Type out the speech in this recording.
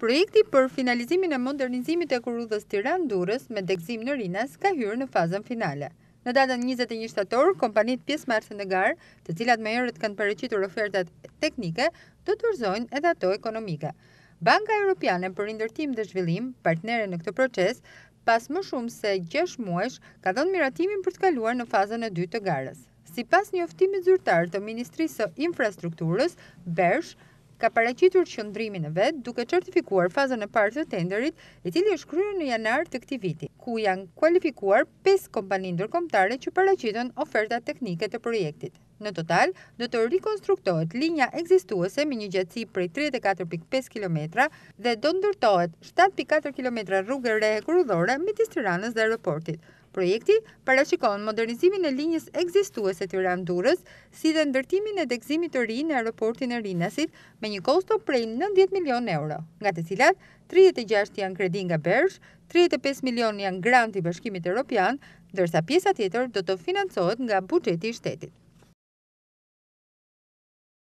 Projekti për finalizimin e modernizimit e hekurudhës Tiranë-Durrës me degëzim në Rinas ka hyrë në fazën finale. Në datën njëzet e një shtator, kompanitë pjesëmarrëse në garë, të cilat më herët kanë paraqitur ofertat teknike, do të dorëzojnë edhe ato ekonomike. Banka Europiane për Rindërtim dhe Zhvillim, partnere në këtë proces, pas më shumë se gjashtë muajsh, ka dhënë miratimin për të kaluar në fazën e dytë të garës. Sipas njoftimit zyrtar të Ministrisë së Infrastrukturës, BERZH ka paraqitur qëndrimin e vet duke certifikuar fazën e parë të tenderit, i cili është kryer në janar të këtij viti, ku janë kualifikuar pesë kompani ndërkombëtare që paraqitën ofertat teknike të projektit. Në total, do të rikonstruktohet linja ekzistuese me një gjatësi prej tridhjetë e katër pikë pesë kilometra dhe do ndërtohet shtatë pikë katër kilometra rrugë e re hekurudhore midis Tiranës dhe aeroportit, Projekti parashikon modernizimin e linjës ekzistuese Tiranë-Durrës, si dhe ndërtimin e degëzimit të ri në aeroportin e Rinasit me një kosto prej nëntëdhjetë milionë euro, nga të cilat tridhjetë e gjashtë janë kredi nga BERZH, tridhjetë e pesë milionë janë grant i Bashkimit Europian, ndërsa pjesa tjetër do të financohet nga buxheti i shtetit.